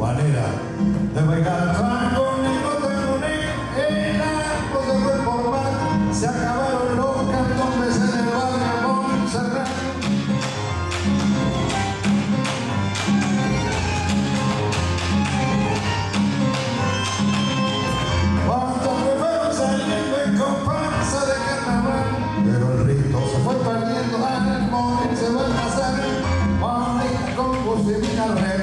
manera de pegar con el cote el arco se fue por mar, se acabaron los cantones en el barrio Montserrat. Cuando me fueron saliendo en comparsa de carnaval, pero el rito se fue perdiendo, al morir se va a pasar, maldita con Josefina Reyes.